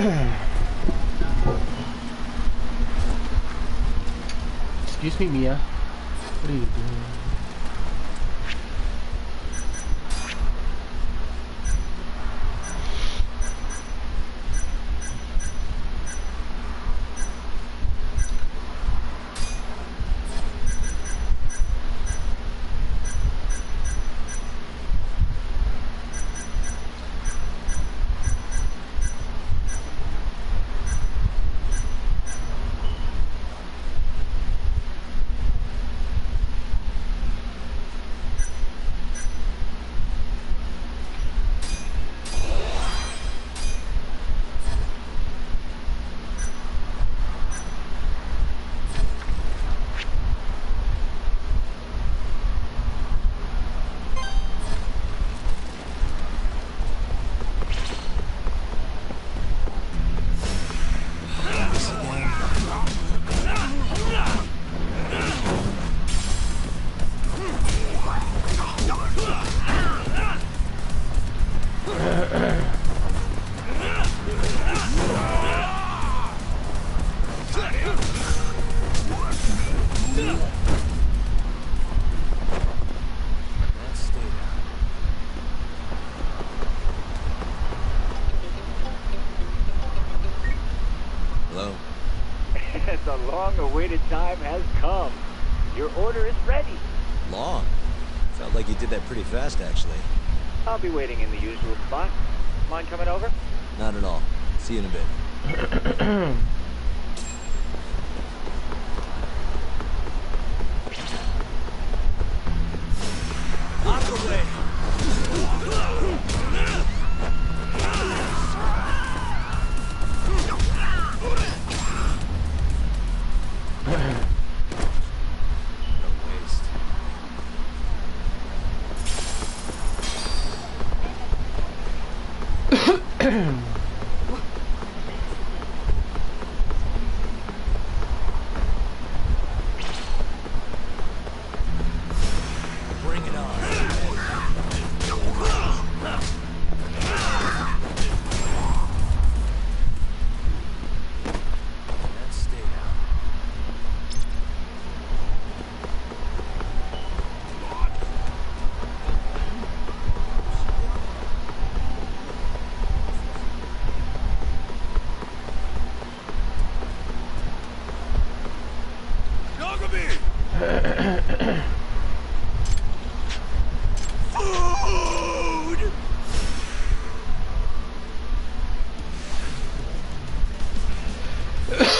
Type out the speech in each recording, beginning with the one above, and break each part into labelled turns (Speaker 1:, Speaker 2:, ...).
Speaker 1: Excuse me, Mia. What are you doing?
Speaker 2: Time has come. Your order is ready.
Speaker 3: Long? Felt like you did that pretty fast, actually.
Speaker 2: I'll be waiting in the usual spot. Mind coming over?
Speaker 3: Not at all. See you in a bit. Ugh.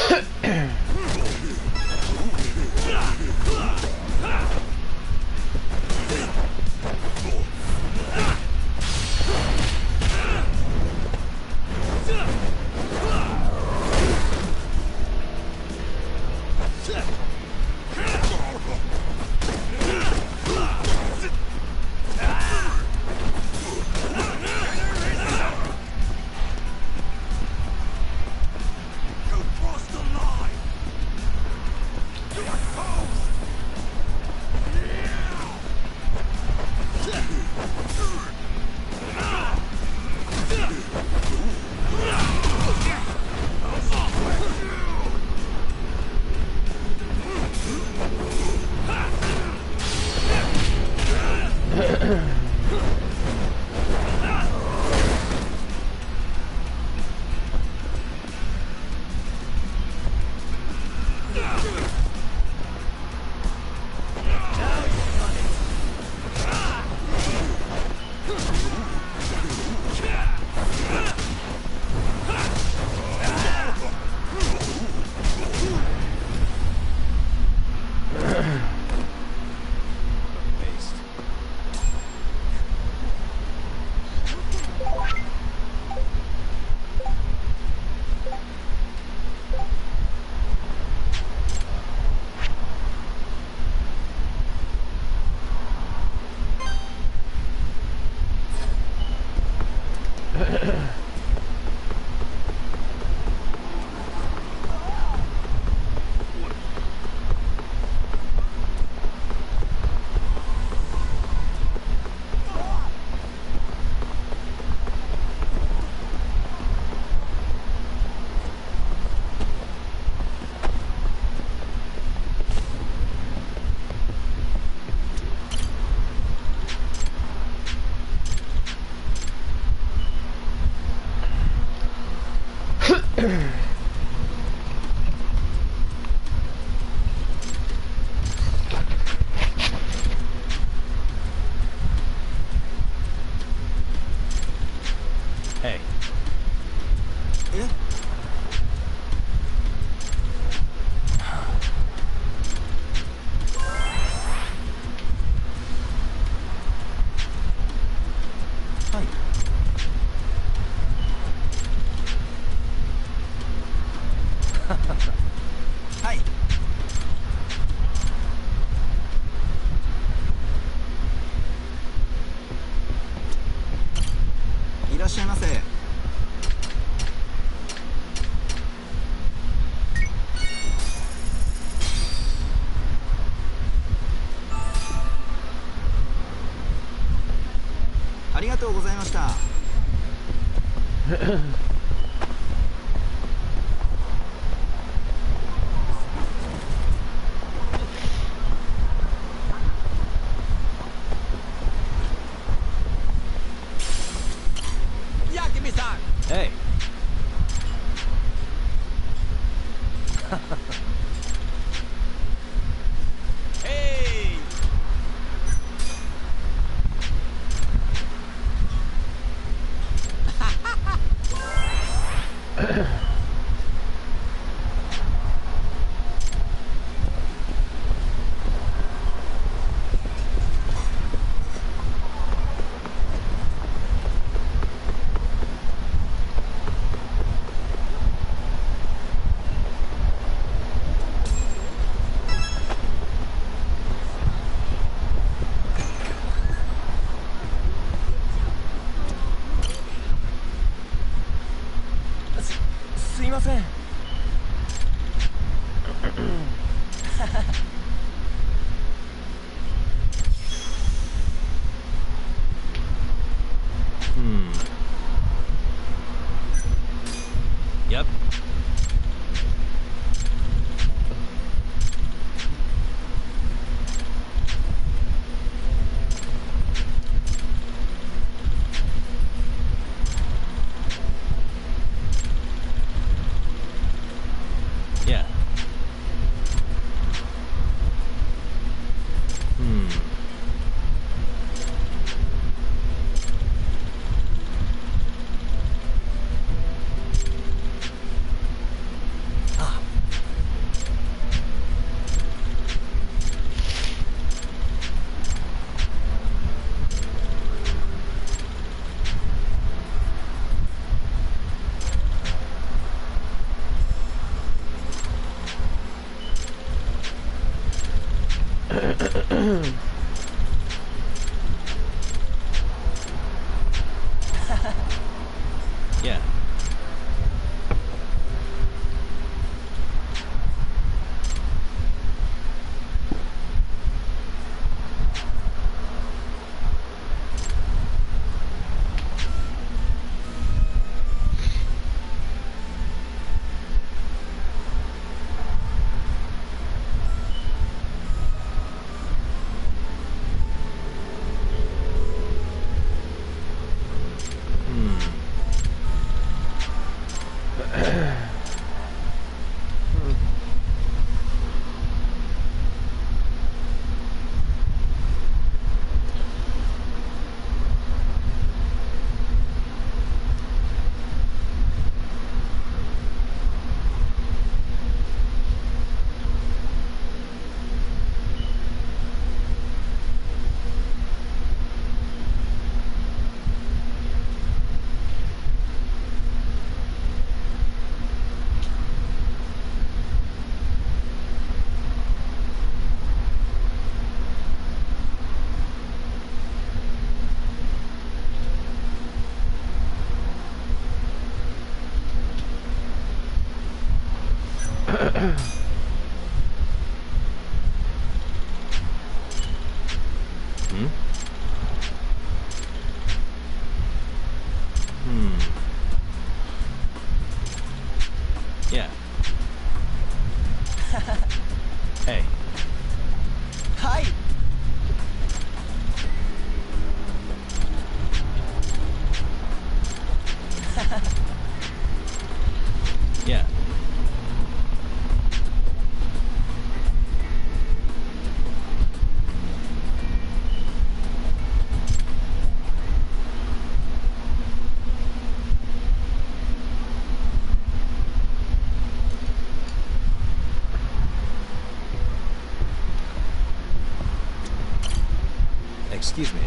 Speaker 3: Excuse me.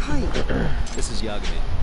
Speaker 4: はい
Speaker 3: This is Yagami.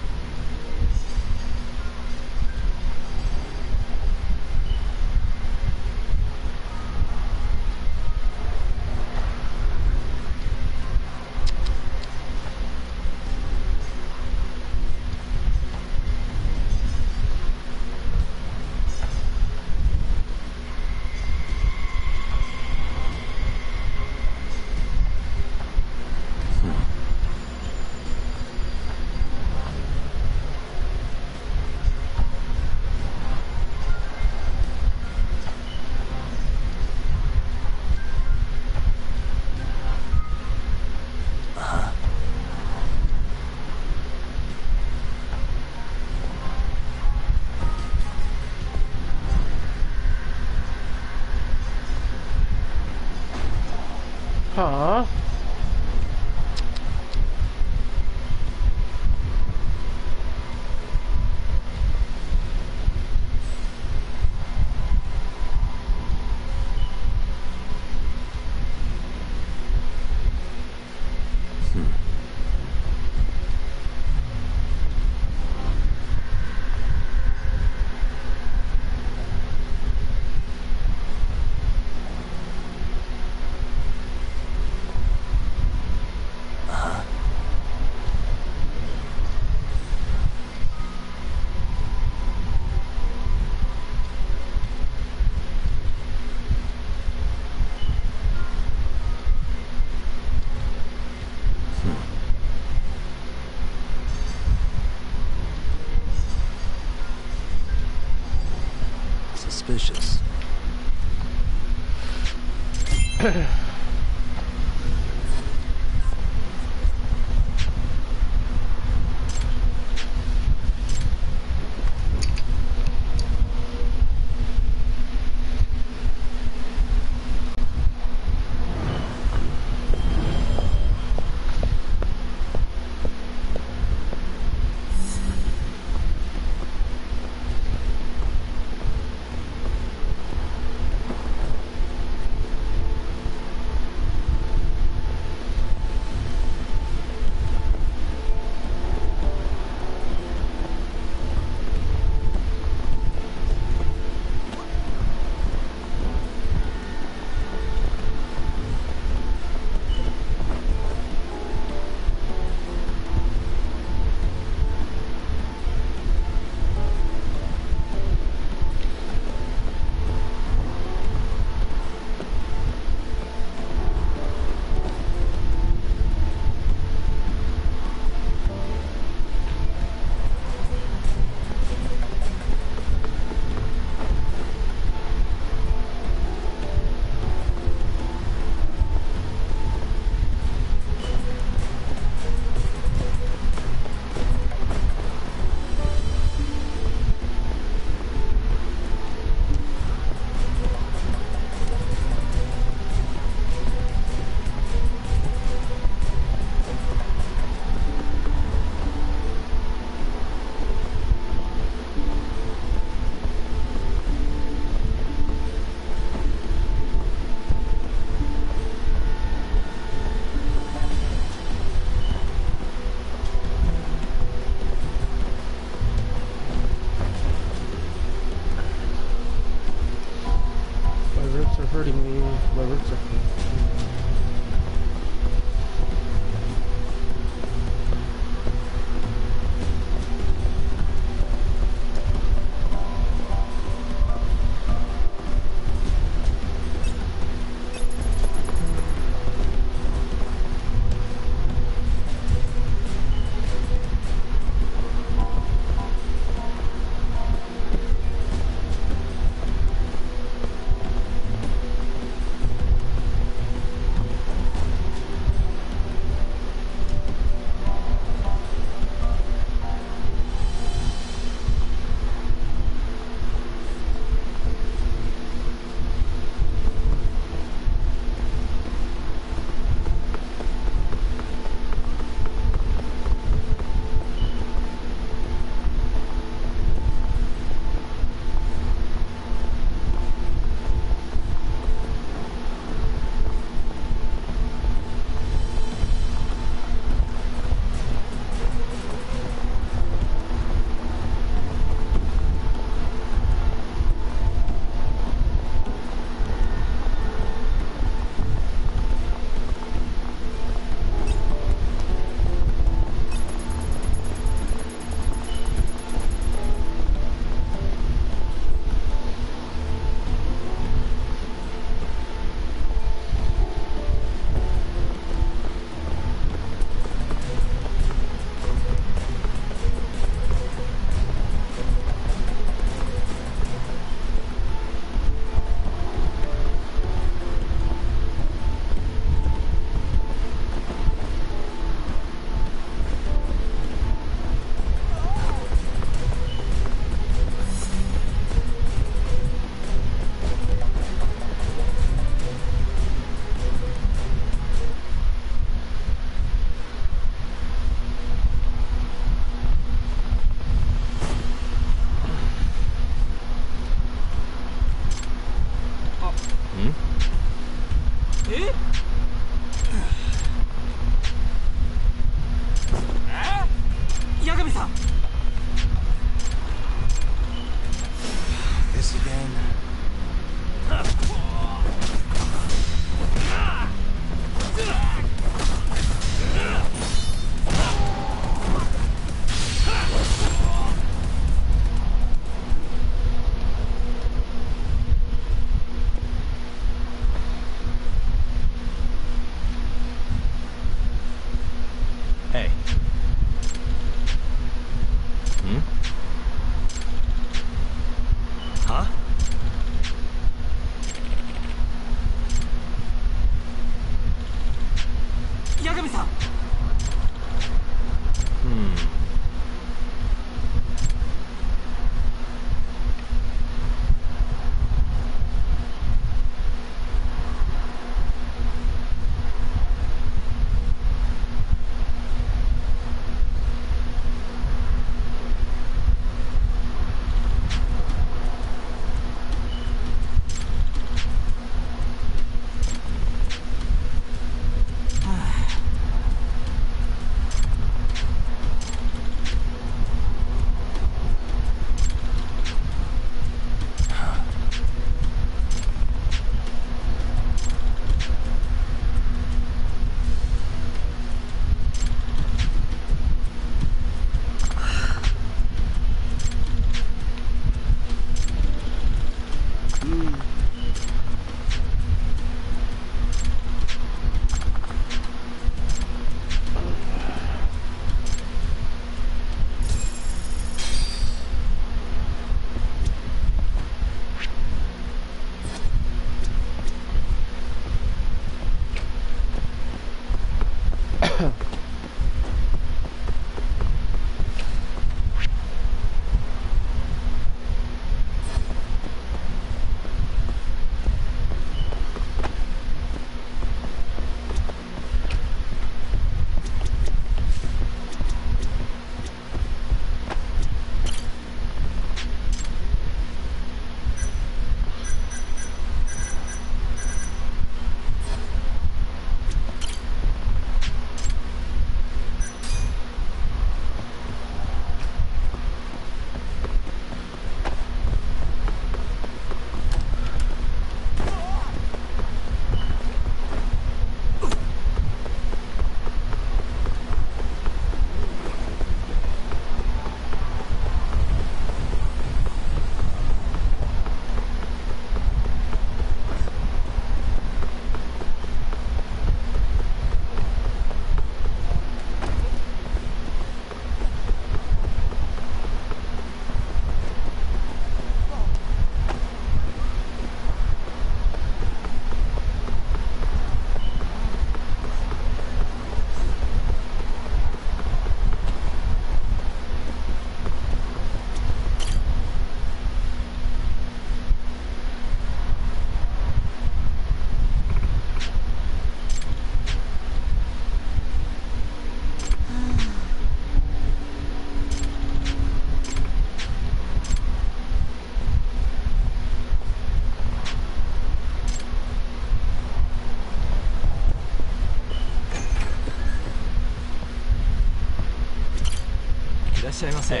Speaker 5: ゃいませ、は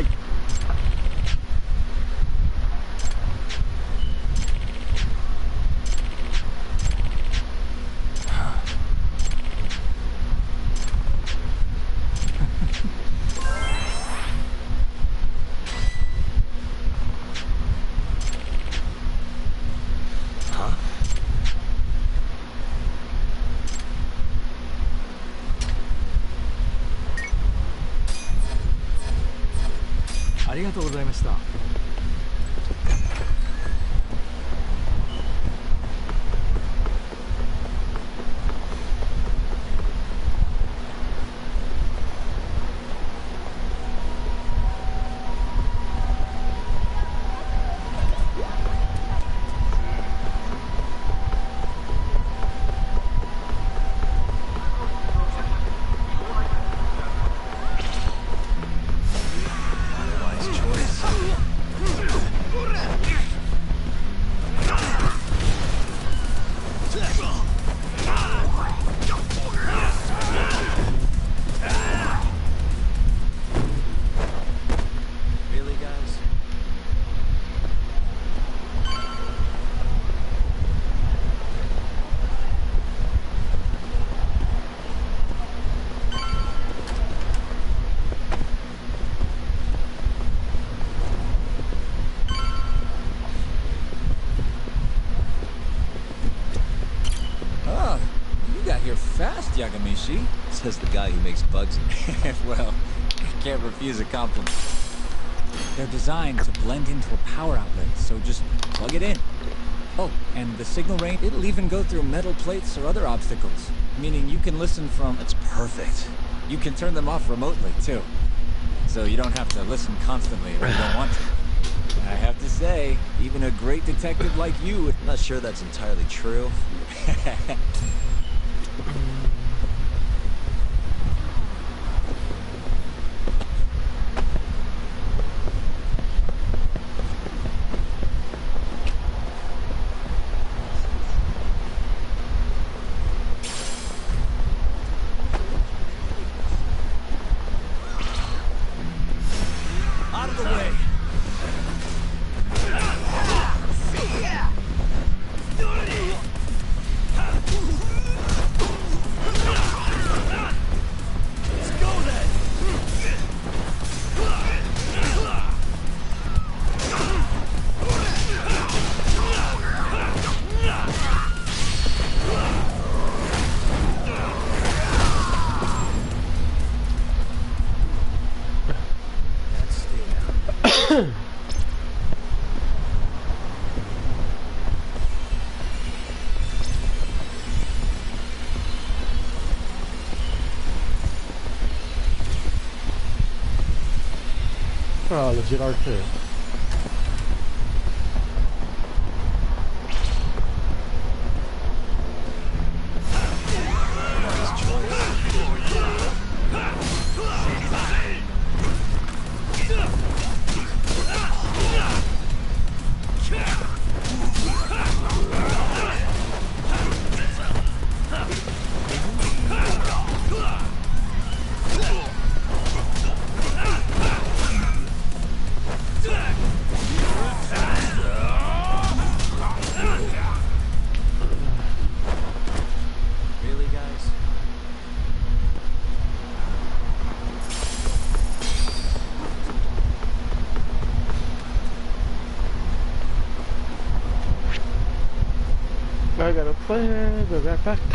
Speaker 5: いあありがとうございました。
Speaker 3: Fast, Yagamishi. Says the guy who makes bugs.
Speaker 6: well, I can't refuse a compliment. They're designed to blend into a power outlet, so just plug it in. Oh, and the signal range, it'll even go through metal plates or other obstacles. Meaning you can listen from...
Speaker 3: That's perfect.
Speaker 6: You can turn them off remotely, too. So you don't have to listen constantly if you don't want to. I have to say, even a great detective like you
Speaker 3: I'm not sure that's entirely true.
Speaker 1: Oh, our R2. Plan. Go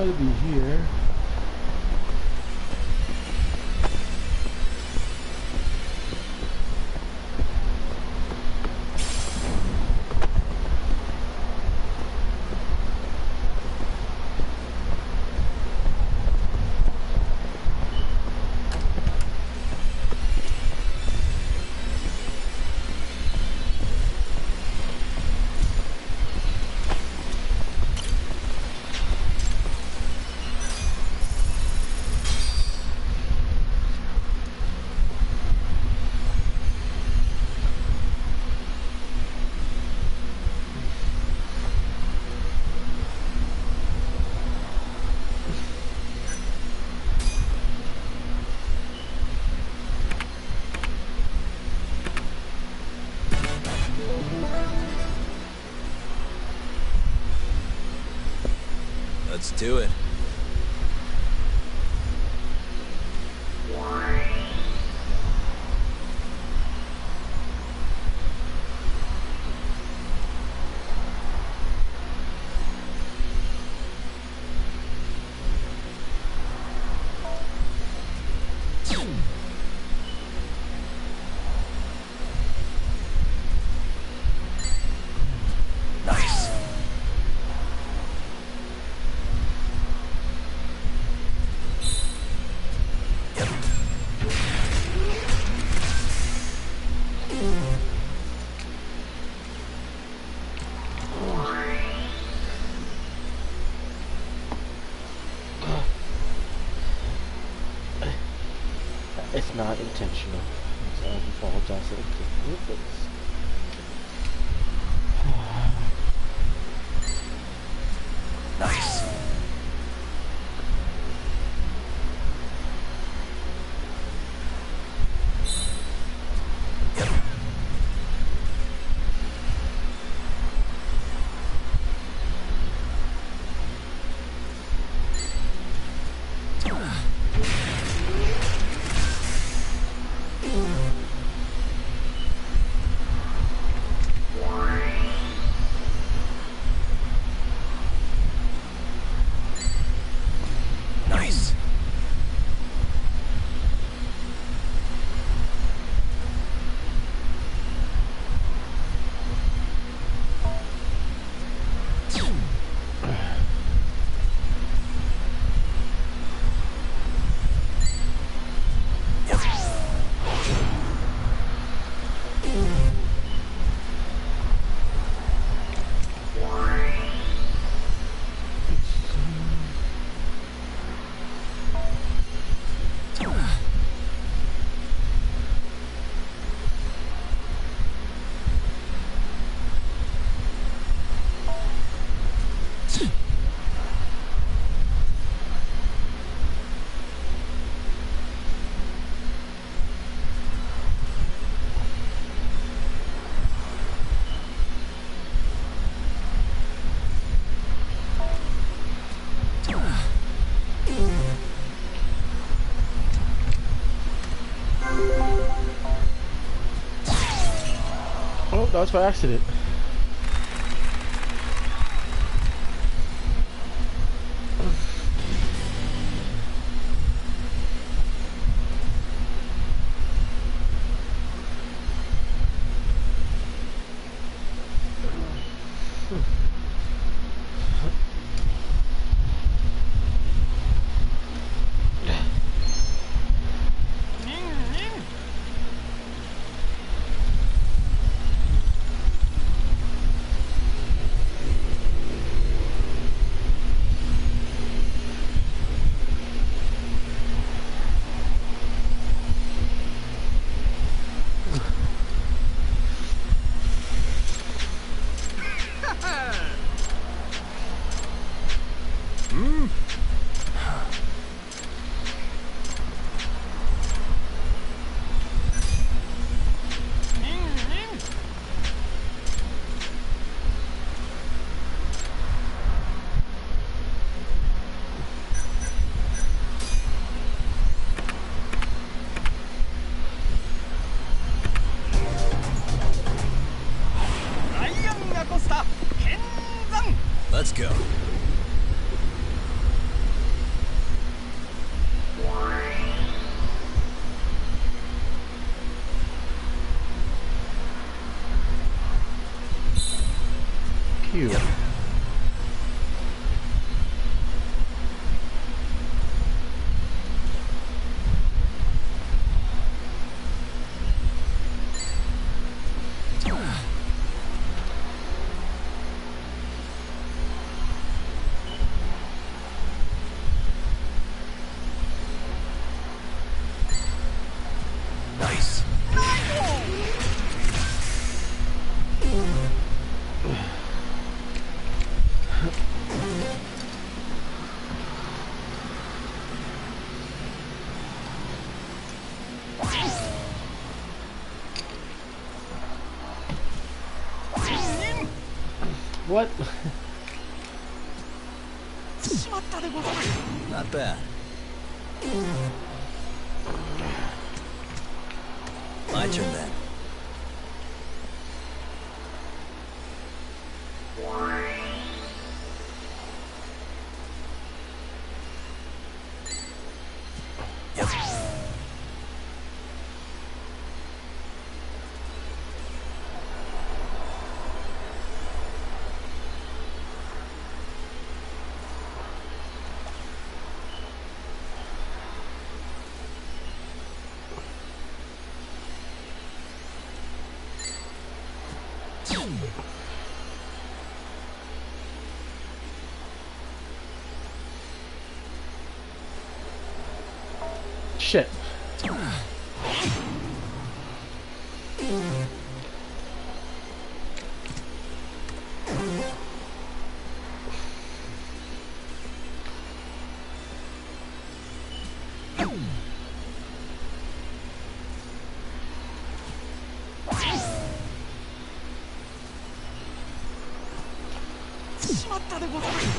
Speaker 1: gotta be here.
Speaker 3: Let's do it.
Speaker 1: Not intentional. So I apologize. Oh, that was by accident.
Speaker 3: Not ったでござる。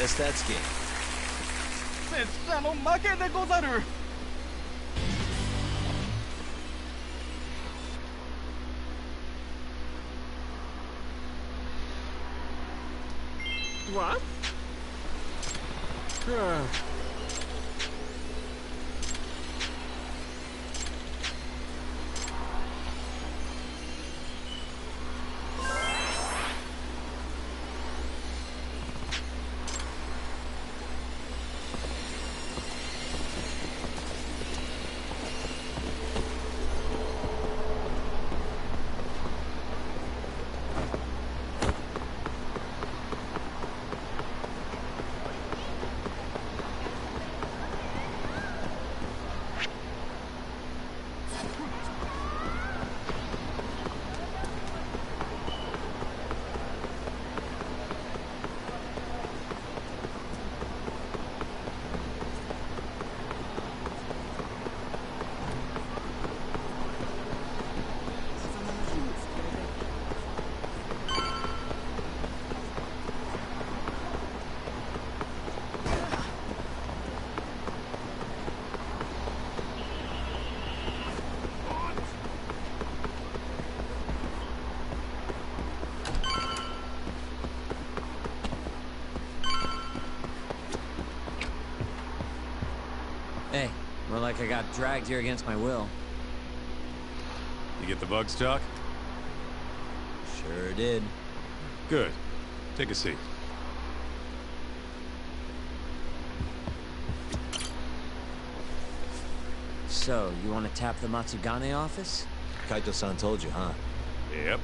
Speaker 3: Guess that's game.
Speaker 5: 拙者の負けでござる What?
Speaker 4: like I got dragged here against my will.
Speaker 7: You get the bugs, Doc?
Speaker 3: Sure did.
Speaker 7: Good. Take a seat.
Speaker 4: So, you want to tap the Matsugane office?
Speaker 3: Kaito-san told you, huh?
Speaker 7: Yep.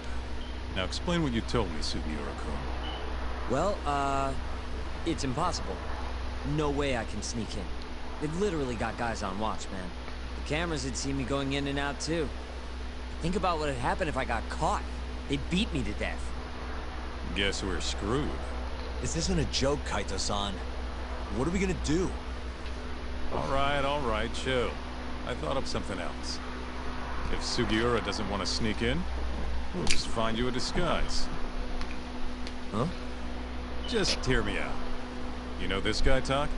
Speaker 7: Now explain what you told me, Sugiura-kun.
Speaker 4: Well, uh, it's impossible. No way I can sneak in. They've literally got guys on watch, man. The cameras had seen me going in and out, too. Think about what would happen if I got caught. They'd beat me to death.
Speaker 7: Guess we're screwed.
Speaker 3: This isn't a joke, Kaito-san. What are we gonna do?
Speaker 7: All right, all right, chill. I thought up something else. If Sugiura doesn't want to sneak in, we'll just find you a disguise.
Speaker 3: Huh?
Speaker 7: Just hear me out. You know this guy, Tak?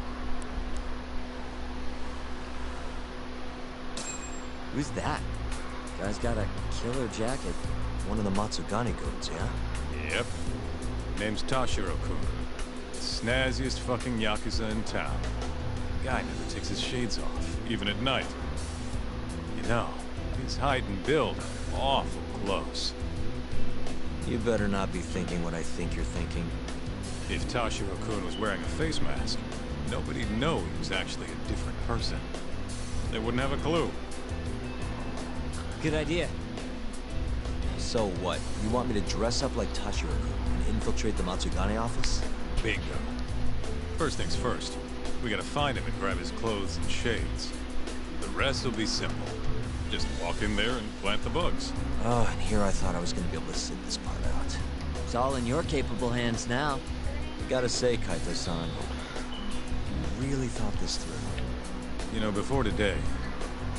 Speaker 4: Who's that? Guy's got a killer jacket.
Speaker 3: One of the Matsugane goons, yeah?
Speaker 7: Yep. Name's Tashiro-kun. Snazziest fucking Yakuza in town. Guy never takes his shades off, even at night. You know, his height and build are awful close.
Speaker 3: You better not be thinking what I think you're thinking.
Speaker 7: If Tashiro-kun was wearing a face mask, nobody'd know he was actually a different person. They wouldn't have a clue.
Speaker 4: Good idea.
Speaker 3: So what? You want me to dress up like Tashiro-kun and infiltrate the Matsugane office?
Speaker 7: Bingo. First things first, we gotta find him and grab his clothes and shades. The rest will be simple. Just walk in there and plant the bugs.
Speaker 3: Oh, and here I thought I was gonna be able to sit this part out.
Speaker 4: It's all in your capable hands now.
Speaker 3: Gotta say, Kaito-san, you really thought this through.
Speaker 7: You know, before today,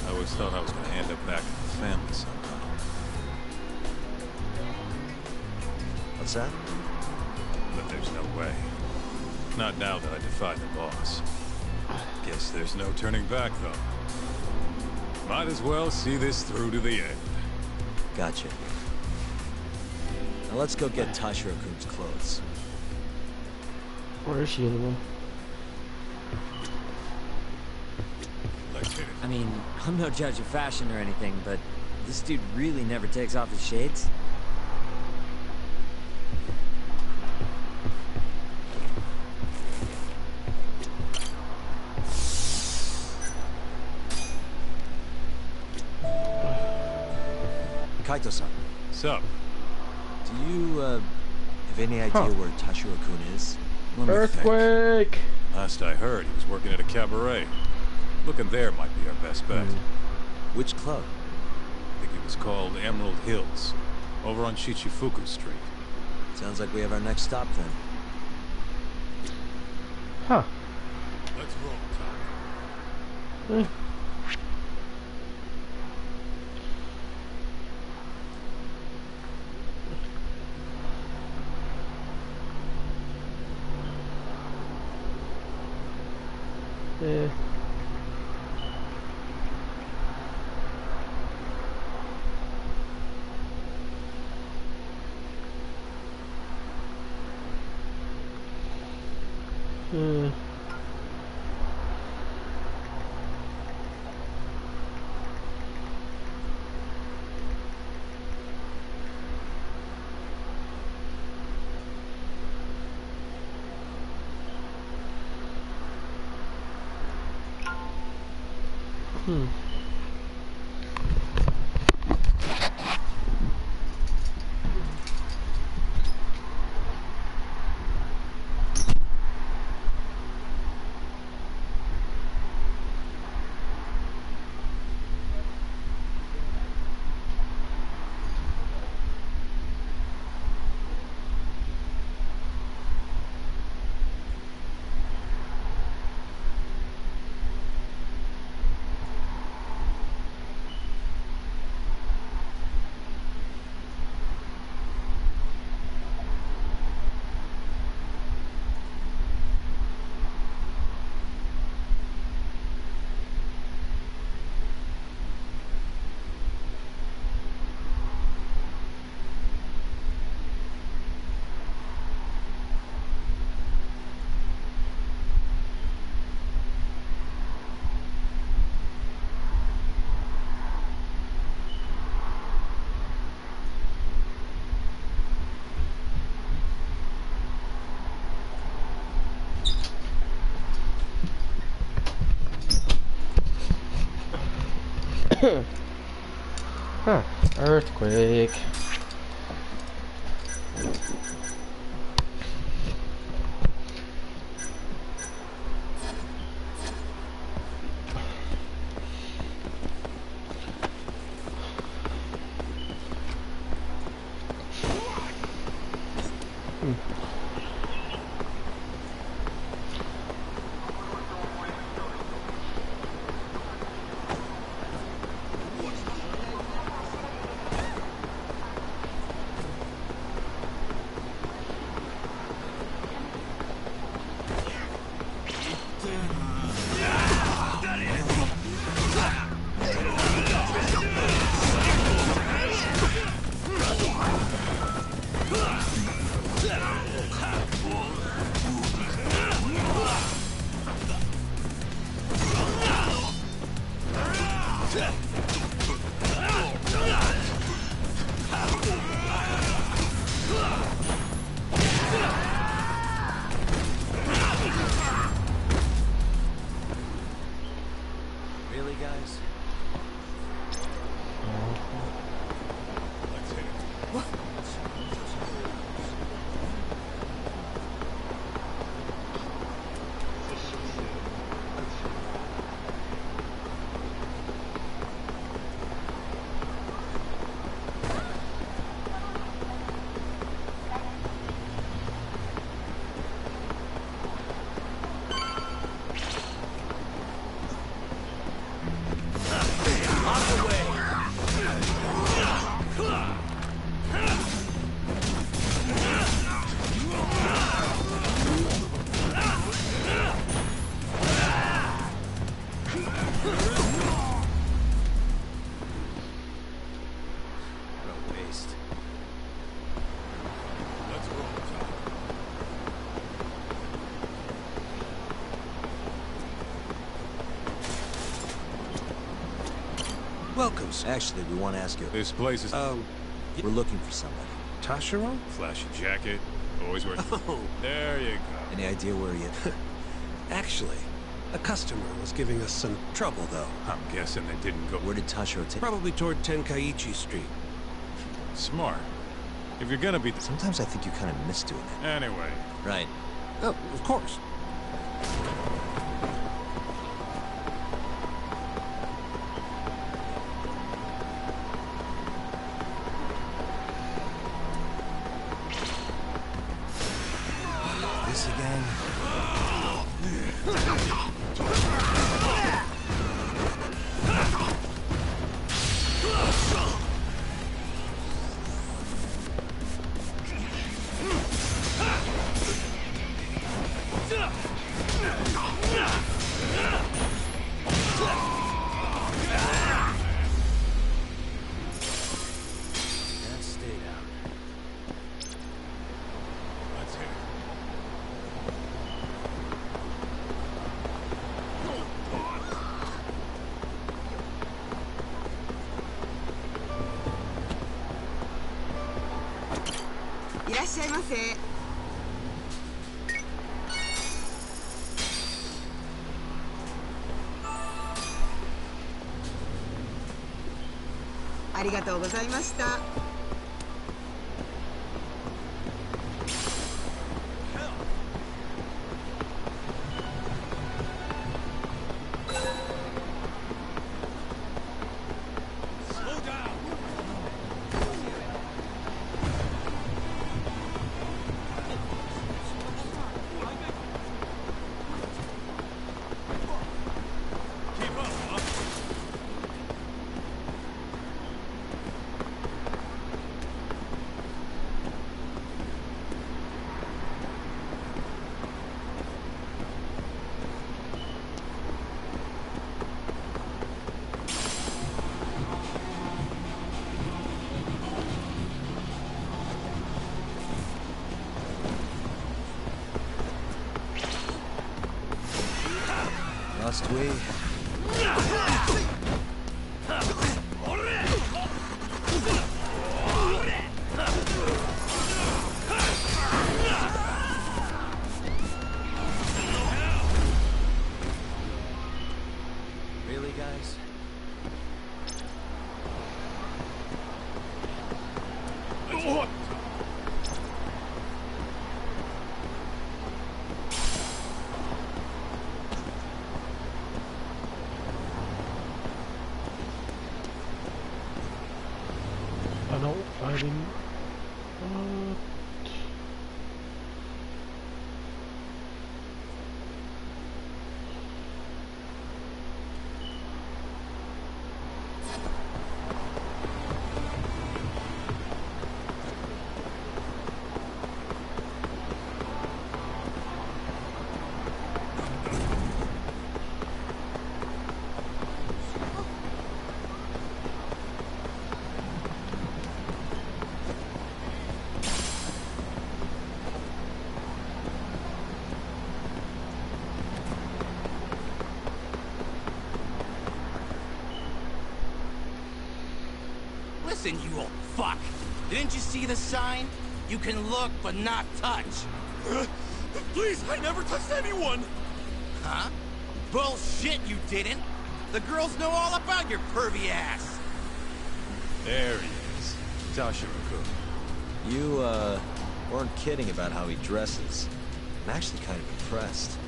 Speaker 7: I always thought I was gonna end up back in the family somehow.
Speaker 3: What's that?
Speaker 7: But there's no way. Not now that I defy the boss. Guess there's no turning back, though. Might as well see this through to the end.
Speaker 3: Gotcha. Now let's go get Tashiro-kun's clothes.
Speaker 1: Where is she anyway?
Speaker 7: Let's hit it.
Speaker 4: I mean, I'm no judge of fashion or anything, but this dude really never takes off his shades.
Speaker 3: Kaito-san,
Speaker 7: Sup?
Speaker 3: do you, uh, have any idea
Speaker 1: Huh.
Speaker 3: where Tashiro-kun is?
Speaker 7: Let me think.
Speaker 1: Earthquake!
Speaker 7: Last I heard, he was working at a cabaret. Looking there might be our best bet.
Speaker 3: Which club?
Speaker 7: I think it was called Emerald Hills, over on Shichifuku Street.
Speaker 3: Sounds like we have our next stop then.
Speaker 1: Huh.
Speaker 7: Let's roll, Tom.
Speaker 1: Eh. Hmm. huh. Earthquake.
Speaker 3: Welcome. Actually, we want to ask you.
Speaker 7: This place is
Speaker 8: Um,
Speaker 3: We're looking for somebody.
Speaker 8: Tashiro?
Speaker 7: flashy jacket. Always wear.
Speaker 8: Oh,
Speaker 7: There you go.
Speaker 3: Any idea where he is?
Speaker 8: actually, a customer was giving us some trouble, though.
Speaker 7: I'm guessing they didn't go.
Speaker 3: Where did Tashiro take?
Speaker 8: Probably toward Tenkaichi Street.
Speaker 7: Smart. If you're gonna be.
Speaker 3: Sometimes I think you kind of miss doing that.
Speaker 7: Anyway,
Speaker 3: Right.
Speaker 8: Oh, of course.
Speaker 9: ありがとうございました。
Speaker 3: Must
Speaker 10: Listen, you old fuck. Didn't you see the sign? You can look, but not touch.
Speaker 7: Please, I never touched anyone!
Speaker 10: Huh? Bullshit, you didn't. The girls know all about your pervy ass.
Speaker 7: There he is. Tashiro-kun.
Speaker 3: You, uh, weren't kidding about how he dresses. I'm actually kind of impressed.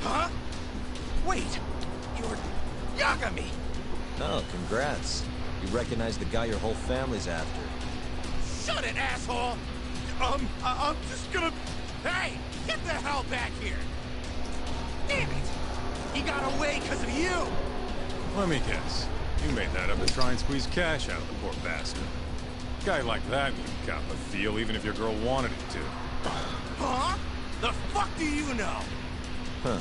Speaker 10: Huh? Wait, you're Yagami.
Speaker 3: Oh, congrats. You recognize the guy your whole family's after.
Speaker 10: Shut it, asshole.
Speaker 7: Um, I I'm just gonna...
Speaker 10: Hey, get the hell back here. Damn it. He got away because of you.
Speaker 7: Let me guess. You made that up to try and squeeze cash out of the poor bastard. A Guy like that you cop a feel even if your girl wanted it to.
Speaker 10: Huh? The fuck do you know?
Speaker 3: Huh.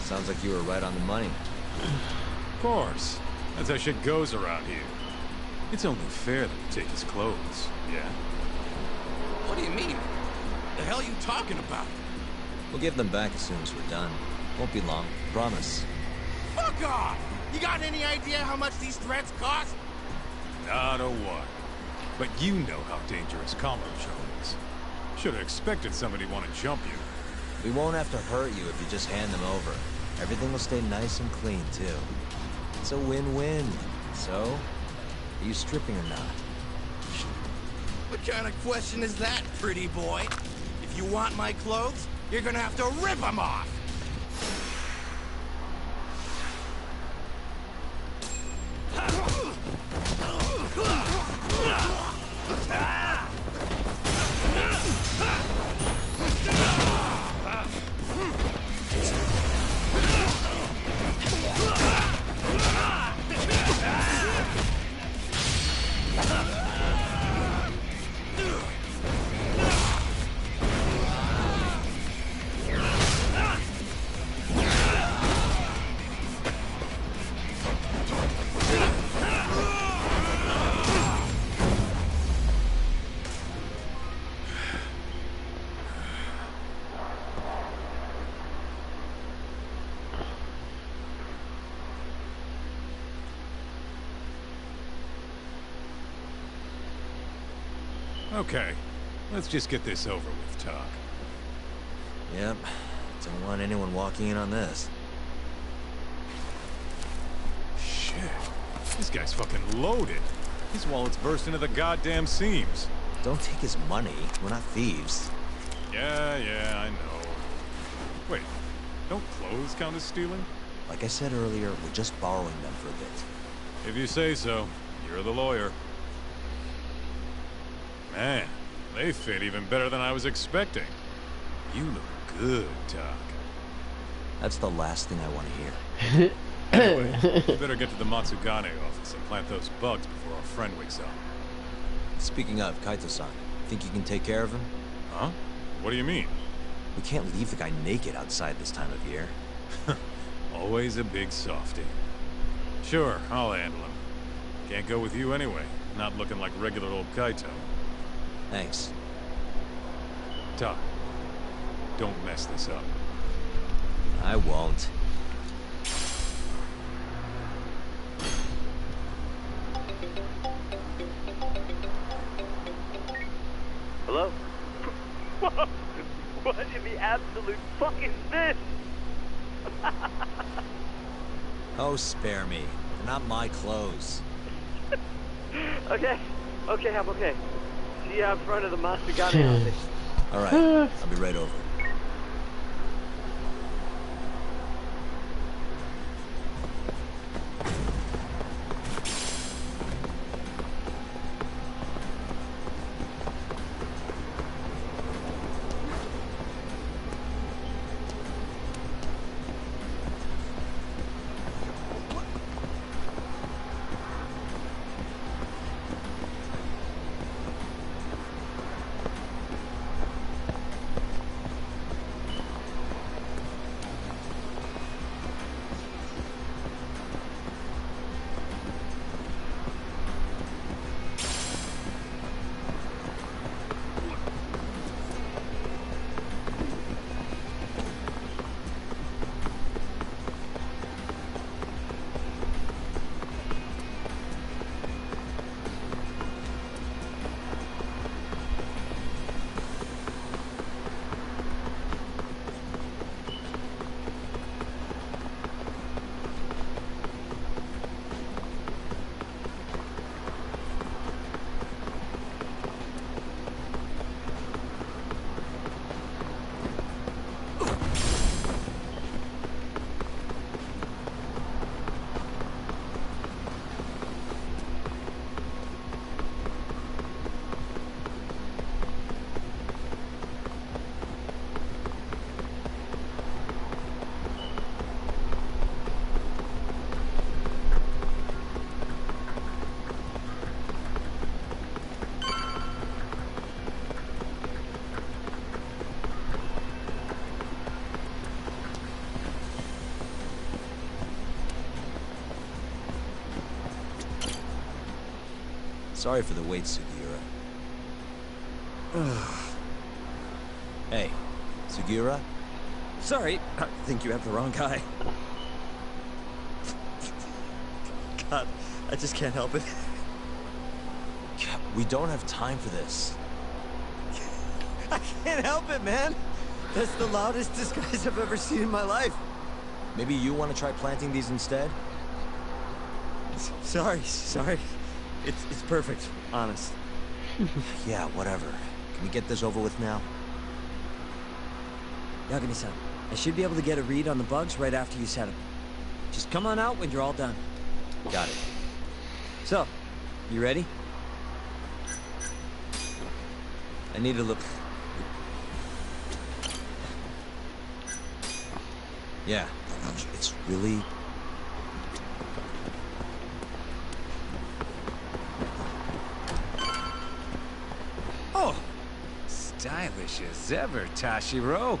Speaker 3: Sounds like you were right on the money.
Speaker 7: Of course. That's how shit goes around here. It's only fair that we take his clothes, yeah?
Speaker 10: What do you mean? The hell are you talking about?
Speaker 3: We'll give them back as soon as we're done. Won't be long. Promise.
Speaker 10: Fuck off! You got any idea how much these threats cost?
Speaker 7: Not a one. But you know how dangerous combo show is. Should have expected somebody to want to jump you.
Speaker 3: We won't have to hurt you if you just hand them over. Everything will stay nice and clean, too. It's a win-win. So, are you stripping or not?
Speaker 10: What kind of question is that, pretty boy? If you want my clothes, you're gonna have to rip them off!
Speaker 7: Okay, let's just get this over with, Tak.
Speaker 3: Yep. Don't want anyone walking in on this.
Speaker 7: Shit. This guy's fucking loaded. His wallet's burst into the goddamn seams.
Speaker 3: Don't take his money. We're not thieves.
Speaker 7: Yeah, yeah, I know. Wait, don't clothes count as stealing?
Speaker 3: Like I said earlier, we're just borrowing them for a bit.
Speaker 7: If you say so. You're the lawyer. Man, they fit even better than I was expecting. You look good, Doc.
Speaker 3: That's the last thing I want to hear.
Speaker 7: Anyway, we better get to the Matsugane office and plant those bugs before our friend wakes up.
Speaker 3: Speaking of, Kaito-san, think you can take care of him?
Speaker 7: Huh? What do you mean?
Speaker 3: We can't leave the guy naked outside this time of year.
Speaker 7: Always a big softy. Sure, I'll handle him. Can't go with you anyway. Not looking like regular old Kaito.
Speaker 3: Thanks.
Speaker 7: Tak. Don't mess this up.
Speaker 3: I won't.
Speaker 2: Hello? what in the absolute fuck is this?
Speaker 3: Oh, spare me. They're not my clothes.
Speaker 2: Okay, okay, I'm okay. See you out front of the Matsugane office.
Speaker 3: All right, I'll be right over. Sorry for the wait, Sugiura. hey, Sugiura?
Speaker 4: Sorry, I think you have the wrong guy. God, I just can't help it.
Speaker 3: We don't have time for this.
Speaker 4: I can't help it, man. That's the loudest disguise I've ever seen in my life.
Speaker 3: Maybe you want to try planting these instead?
Speaker 4: S- Sorry, sorry. Perfect, honest.
Speaker 3: yeah, whatever. Can we get this over with now?
Speaker 4: Yagami-san, I should be able to get a read on the bugs right after you set them. Just come on out when you're all done.
Speaker 3: Got it.
Speaker 4: So, you ready?
Speaker 3: I need to look. Yeah, it's really...
Speaker 5: Oh, stylish ever, Tashiro.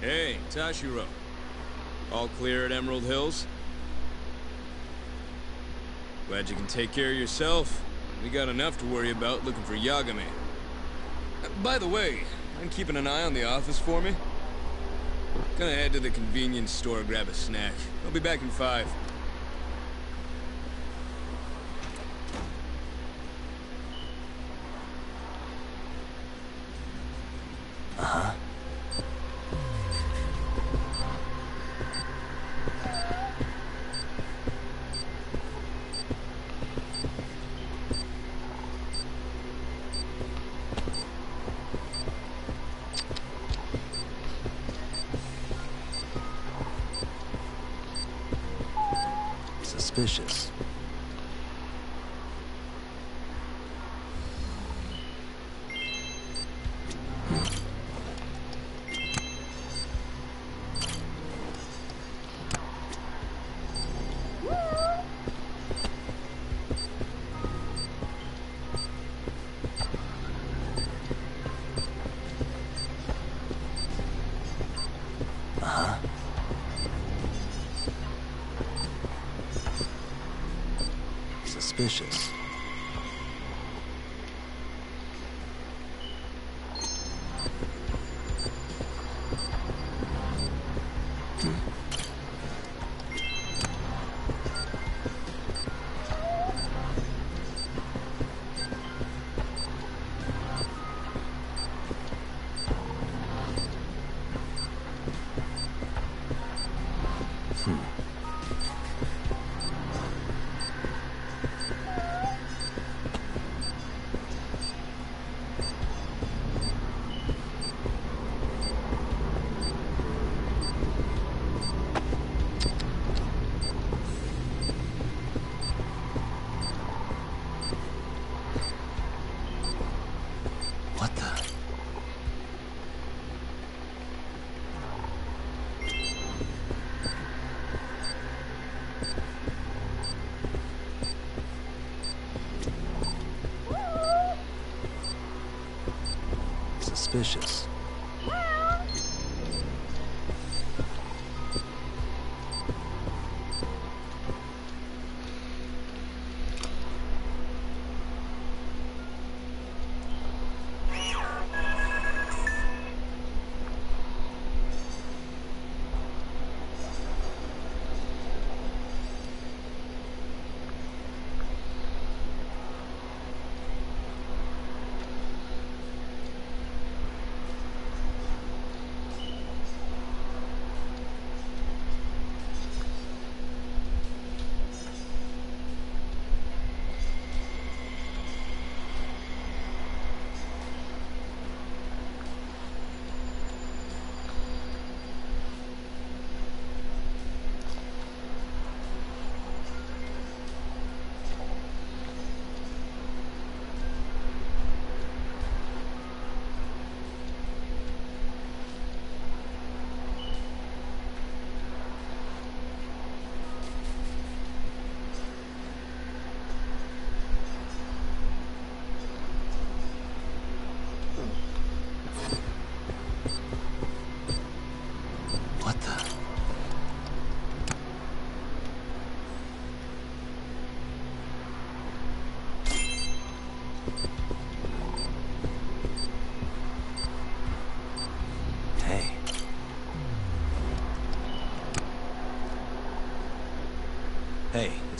Speaker 11: Hey, Tashiro. All clear at Emerald Hills? Glad you can take care of yourself. We got enough to worry about looking for Yagami. Uh, by the way, mind keeping an eye on the office for me? Gonna head to the convenience store, grab a snack. I'll be back in five.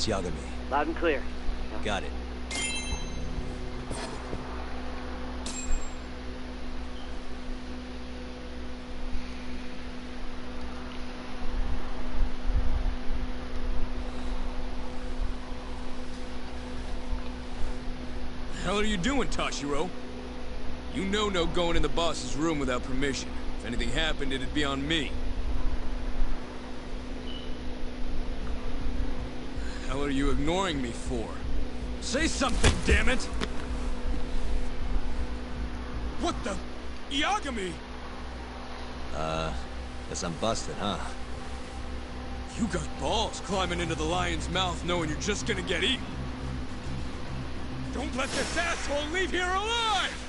Speaker 3: It's Yagami.
Speaker 2: Loud and clear.
Speaker 3: Got it.
Speaker 11: The hell are you doing, Tashiro? You know no going in the boss's room without permission. If anything happened, it'd be on me. The hell are you ignoring me for? Say something, damn it! What the? Yagami!
Speaker 3: Uh, guess I'm busted, huh?
Speaker 11: You got balls climbing into the lion's mouth knowing you're just gonna get eaten. Don't let this asshole leave here alive!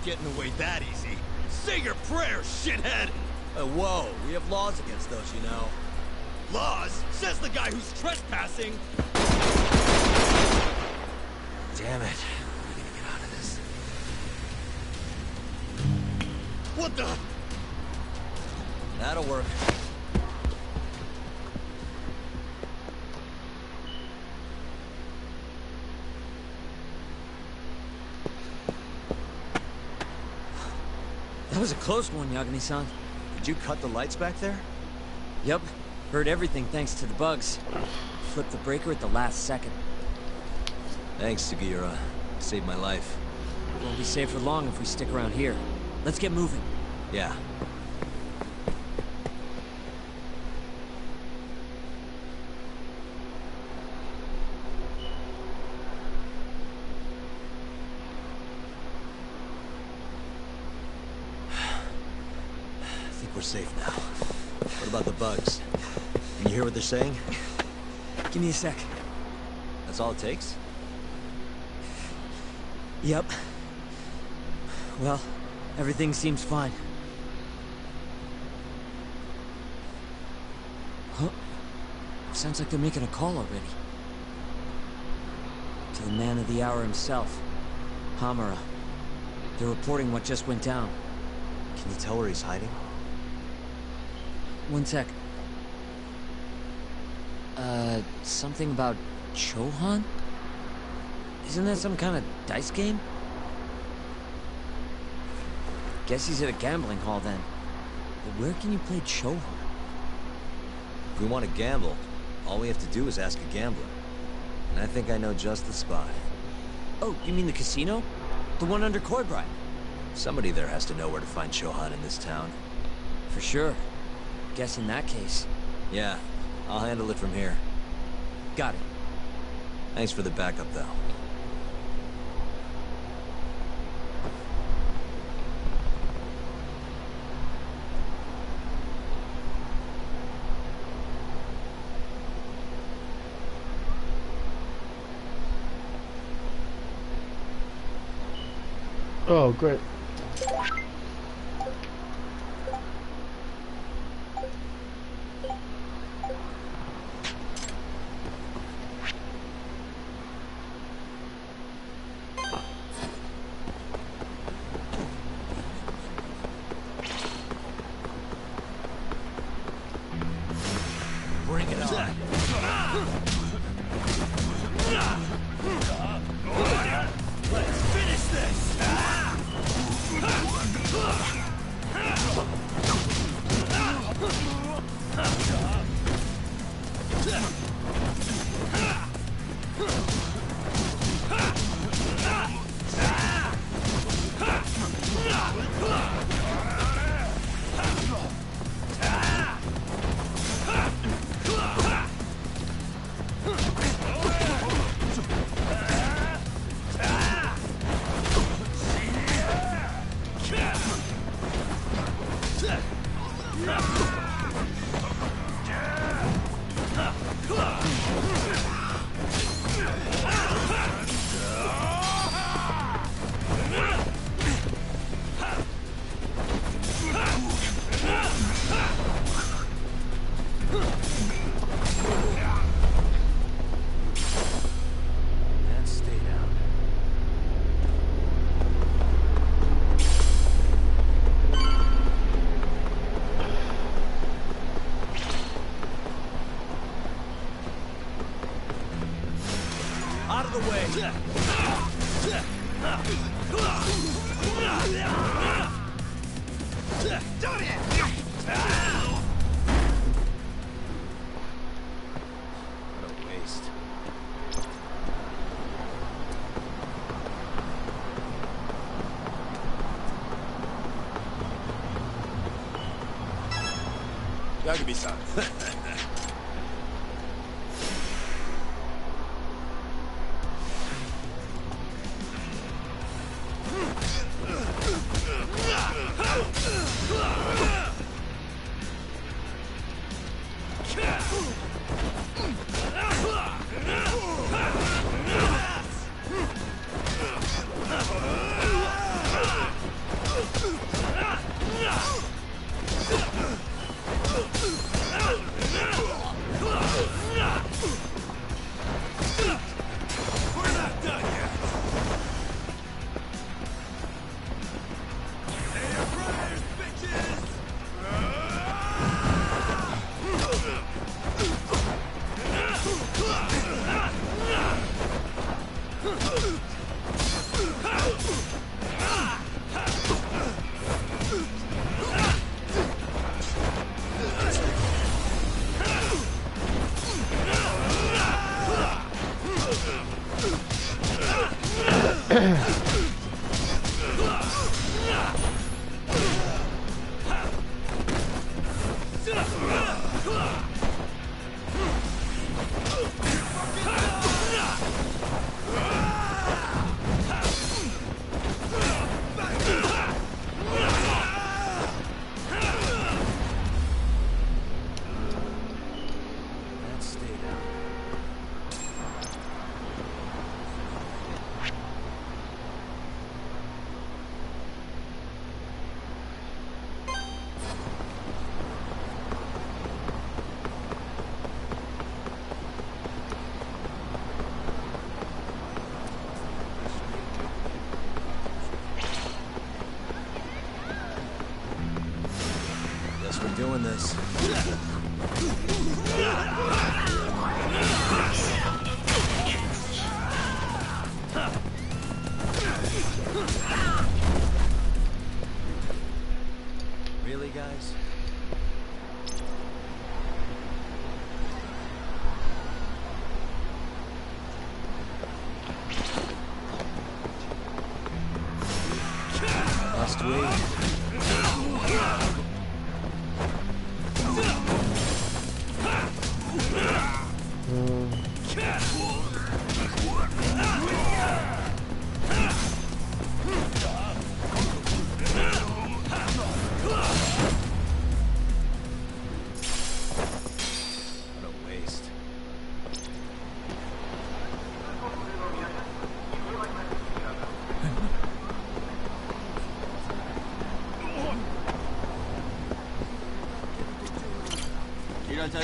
Speaker 10: Not getting away that easy. Say your prayers, shithead!
Speaker 3: Uh, whoa, we have laws against those, you know.
Speaker 10: Laws? Says the guy who's trespassing!
Speaker 3: Damn it. We're gonna get out of this.
Speaker 10: What the?
Speaker 3: That'll work.
Speaker 4: Was a close one, Yagami-san.
Speaker 3: Did you cut the lights back there?
Speaker 4: Yep. Heard everything thanks to the bugs. Flipped the breaker at the last second.
Speaker 3: Thanks, Sugiura. Saved my life.
Speaker 4: Won't be safe for long if we stick around here. Let's get moving.
Speaker 3: Yeah. I think we're safe now. What about the bugs? Can you hear what they're saying?
Speaker 4: Give me a sec.
Speaker 3: That's all it takes?
Speaker 4: Yep. Well, everything seems fine. Huh? Sounds like they're making a call already. To the man of the hour himself, Hamura. They're reporting what just went down.
Speaker 3: Can you tell where he's hiding?
Speaker 4: One sec. Uh, something about Chohan? Isn't that some kind of dice game? Guess he's at a gambling hall then. But where can you play Chohan?
Speaker 3: If we want to gamble, all we have to do is ask a gambler. And I think I know just the spot.
Speaker 4: Oh, you mean the casino? The one under Koibride?
Speaker 3: Somebody there has to know where to find Chohan in this town.
Speaker 4: For sure. Guess in that case.
Speaker 3: Yeah, I'll handle it from here.
Speaker 4: Got it.
Speaker 3: Thanks for the backup, though.
Speaker 1: Oh, great.
Speaker 3: Guess we're doing this. Really, guys?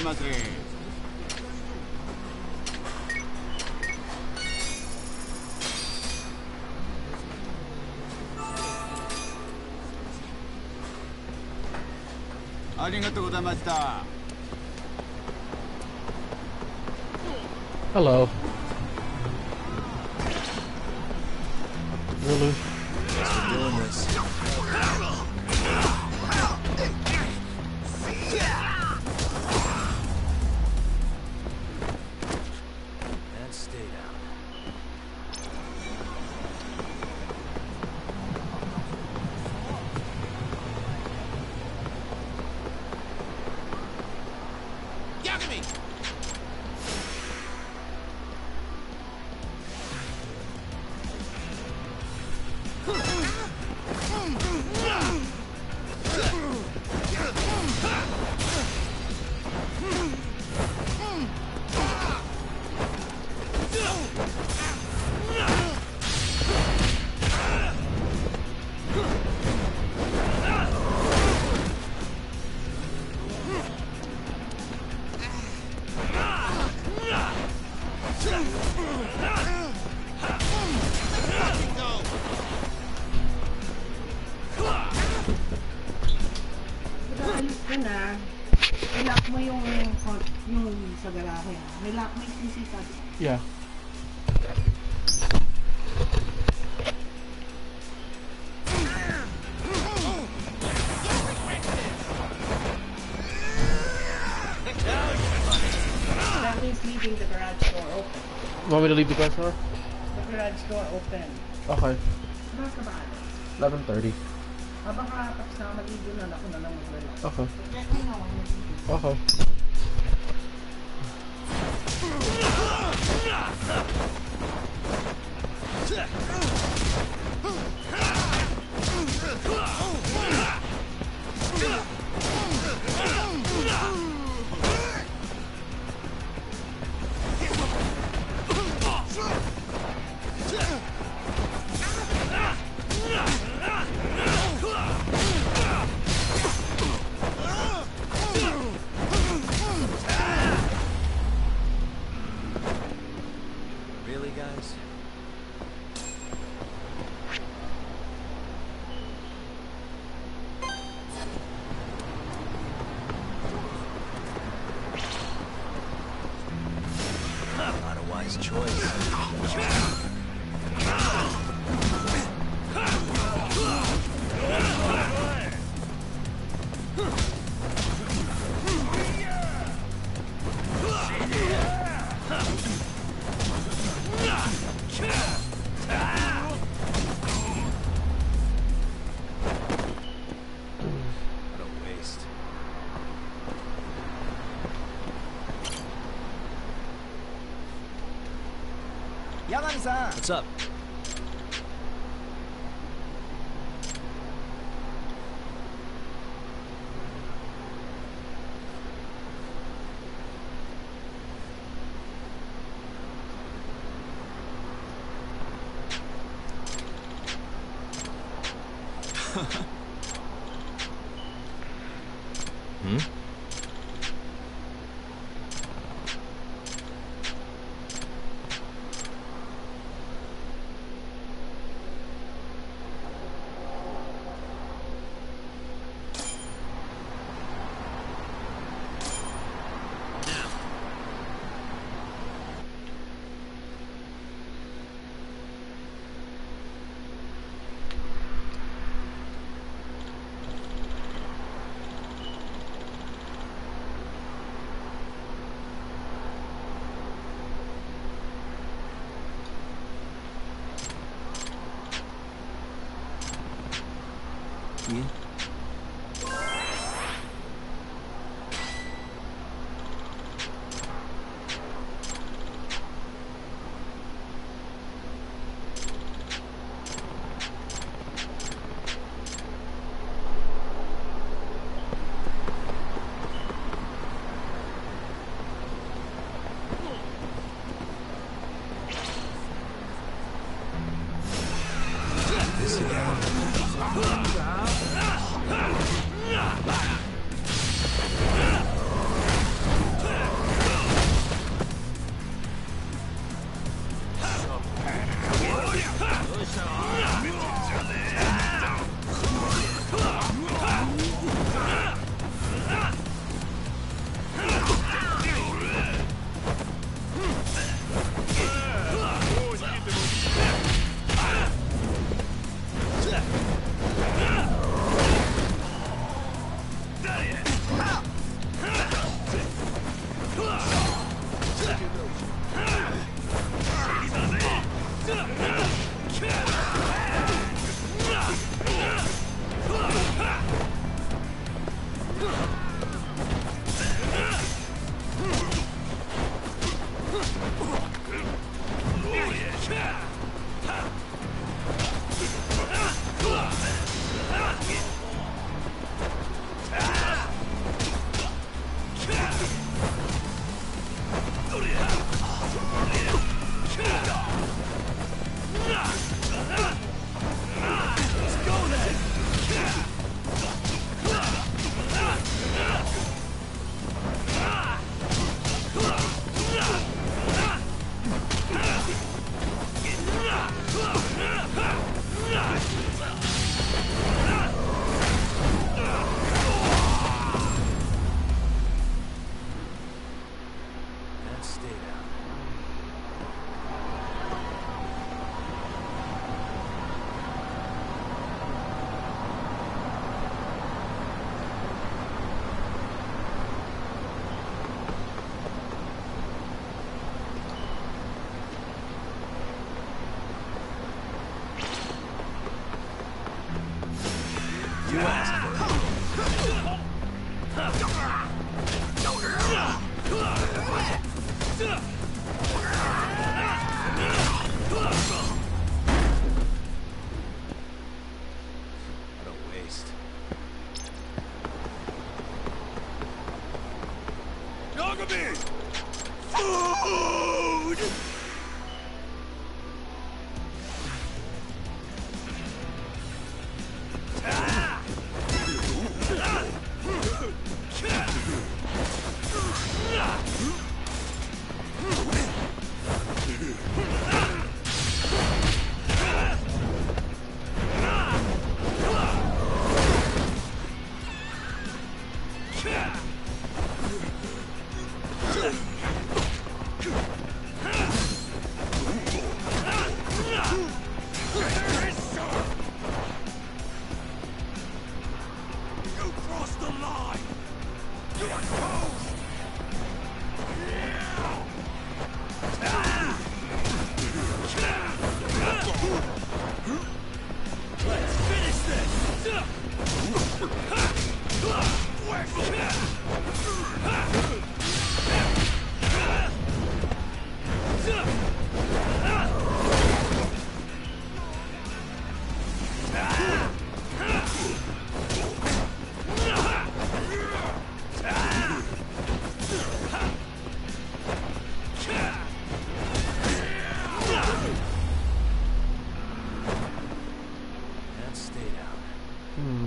Speaker 9: いませ。ありがと
Speaker 1: う
Speaker 9: ございました。Hello.
Speaker 1: Want me to leave the garage door?
Speaker 9: The garage door open.
Speaker 1: Okay.
Speaker 9: Sabas ka ba,
Speaker 1: 11.30.
Speaker 9: Habang kakatapos na ako maligo na, ako na lang mag-relax.
Speaker 1: Okay.
Speaker 9: Check mo na ako maligo.
Speaker 1: Okay.
Speaker 3: What's up?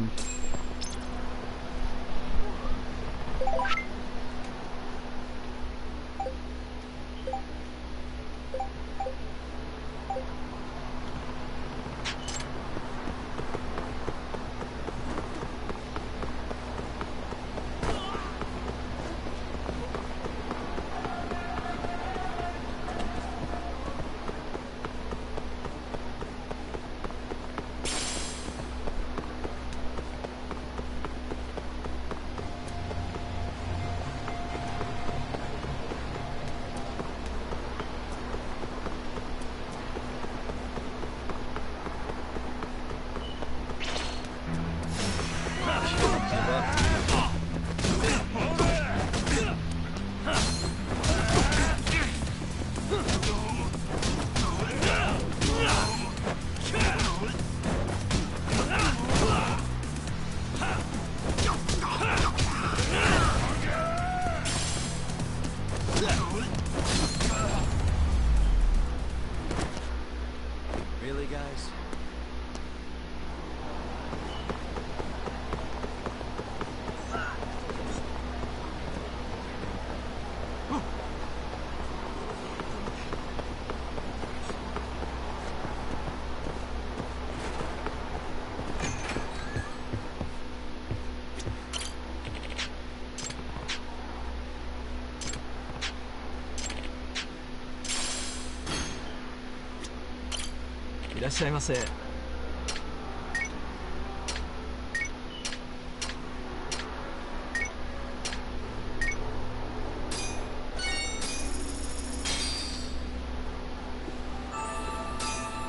Speaker 3: Hmm.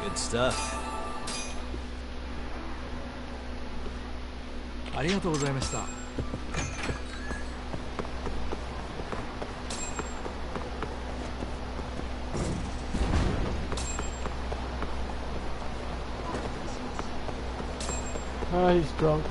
Speaker 3: Good stuff.
Speaker 11: ありがとうございました
Speaker 1: Ah, he's drunk.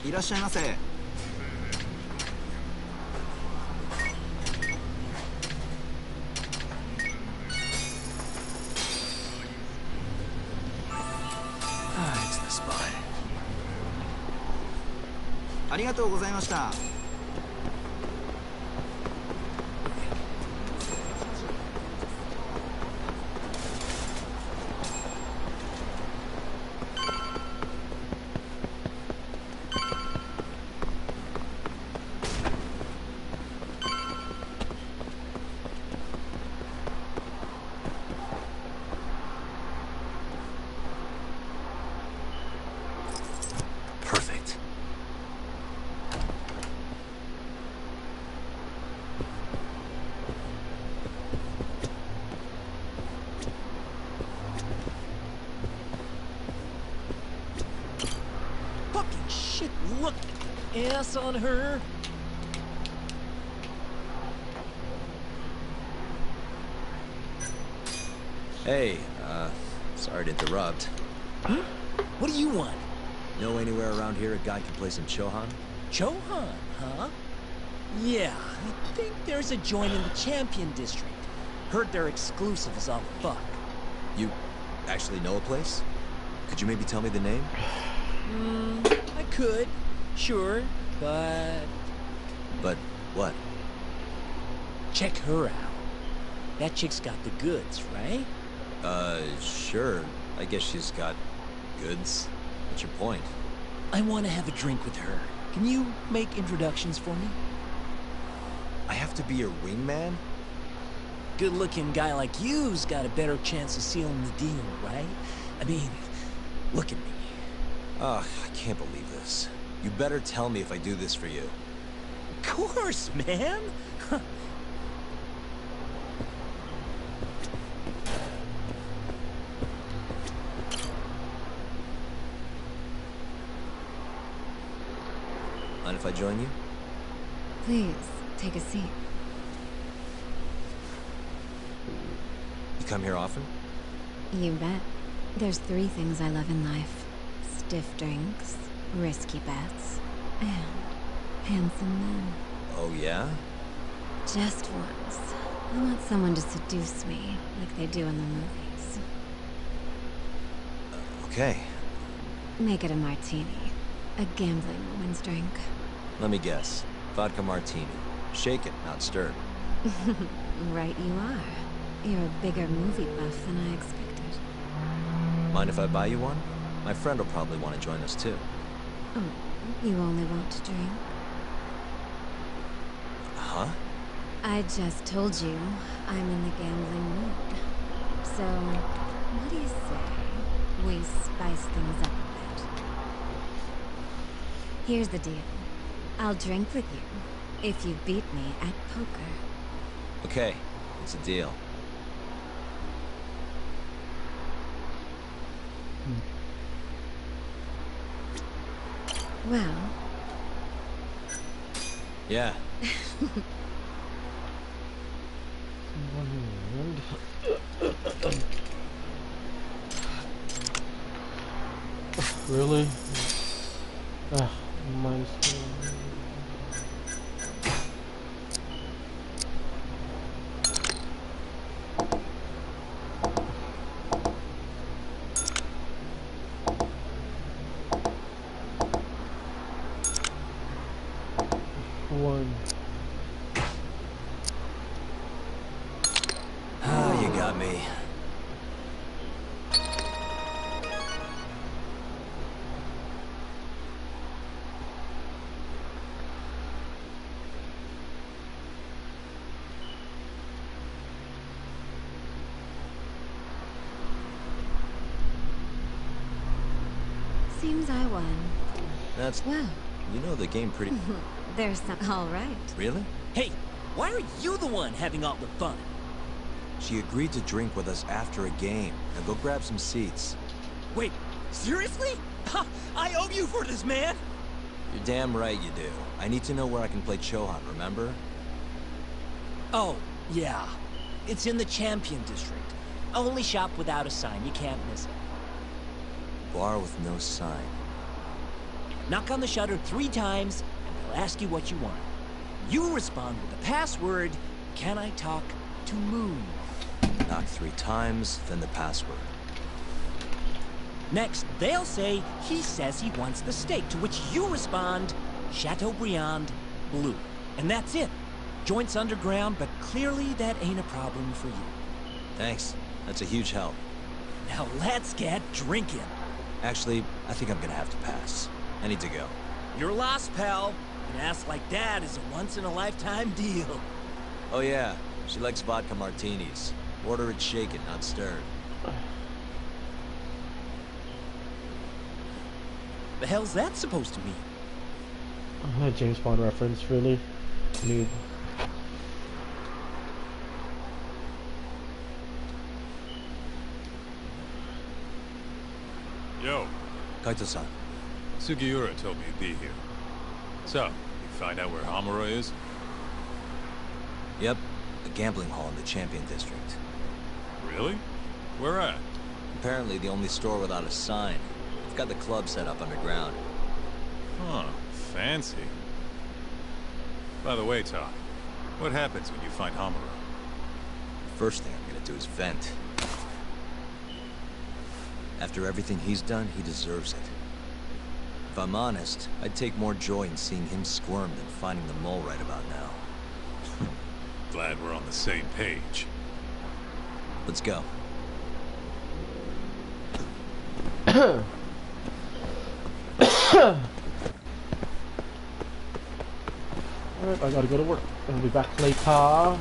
Speaker 12: 「いとうございました。
Speaker 4: Ass on her.
Speaker 3: Hey, uh, sorry to interrupt.
Speaker 4: Huh? What do you want?
Speaker 3: Know anywhere around here a guy can play some Chohan?
Speaker 4: Chohan, huh? Yeah, I think there's a joint in the Champion District. Heard their exclusive is all fuck.
Speaker 3: You actually know a place? Could you maybe tell me the name?
Speaker 4: Hmm, I could, sure, but...
Speaker 3: But what?
Speaker 4: Check her out. That chick's got the goods, right?
Speaker 3: Uh, sure. I guess she's got goods. What's your point?
Speaker 4: I want to have a drink with her. Can you make introductions for me?
Speaker 3: I have to be your wingman?
Speaker 4: Good-looking guy like you's got a better chance of sealing the deal, right? I mean, look at me.
Speaker 3: Ugh, I can't believe this. You better tell me if I do this for you.
Speaker 4: Of course, man!
Speaker 3: Mind if I join you?
Speaker 13: Please, take a seat.
Speaker 3: You come here often?
Speaker 13: You bet. There's three things I love in life. Stiff drinks, risky bets, and handsome men.
Speaker 3: Oh, yeah?
Speaker 13: Just once. I want someone to seduce me, like they do in the movies.
Speaker 3: Uh, okay.
Speaker 13: Make it a martini. A gambling woman's drink.
Speaker 3: Let me guess. Vodka martini. Shake it, not stirred.
Speaker 13: right you are. You're a bigger movie buff than I expected.
Speaker 3: Mind if I buy you one? My friend will probably want to join us too.
Speaker 13: Oh, you only want to drink?
Speaker 3: Huh?
Speaker 13: I just told you I'm in the gambling mood. So, what do you say we spice things up a bit? Here's the deal. I'll drink with you if you beat me at poker.
Speaker 3: Okay, it's a deal.
Speaker 13: Well,
Speaker 3: Yeah.
Speaker 1: really? Ah, minus one. One.
Speaker 3: Ah, you got me.
Speaker 13: seems I won.
Speaker 3: That's...
Speaker 13: Well,
Speaker 3: You know the game pretty...
Speaker 13: there's some... All right.
Speaker 3: really?
Speaker 4: Hey, why are you the one having all the fun?
Speaker 3: She agreed to drink with us after a game. Now go grab some seats.
Speaker 4: Wait, seriously? Ha, I owe you for this, man!
Speaker 3: You're damn right you do. I need to know where I can play Chohan, remember?
Speaker 4: Oh, yeah. It's in the Champion District. Only shop without a sign, you can't miss it.
Speaker 3: Bar with no sign.
Speaker 4: Knock on the shutter three times, and they'll ask you what you want. You respond with the password, Can I talk to Moon?
Speaker 3: Knock three times, then the password.
Speaker 4: Next, they'll say, he says he wants the steak, to which you respond, Chateaubriand Blue. And that's it. Joint's underground, but clearly that ain't a problem for you.
Speaker 3: Thanks. That's a huge help.
Speaker 4: Now let's get drinking.
Speaker 3: Actually, I think I'm gonna have to pass. I need to go.
Speaker 4: You're lost, pal. An ass like that is a once-in-a-lifetime deal.
Speaker 3: Oh yeah, she likes vodka martinis. Order it shaken, not stirred.
Speaker 4: The hell's that supposed to mean?
Speaker 1: Uh, James Bond reference, really? Noob.
Speaker 7: Yo.
Speaker 3: Kaito-san.
Speaker 7: Sugiura told me you'd be here. So, you find out where Hamura is?
Speaker 3: Yep, a gambling hall in the Champion District.
Speaker 7: Really? Where at?
Speaker 3: Apparently the only store without a sign. They've got the club set up underground.
Speaker 7: Huh, fancy. By the way, Tak, what happens when you find Hamura?
Speaker 3: First thing I'm gonna do is vent. After everything he's done, he deserves it. If I'm honest, I'd take more joy in seeing him squirm than finding the mole right about now.
Speaker 7: Glad we're on the same page.
Speaker 3: Let's go.
Speaker 1: Alright, I gotta go to work. I'll be back later.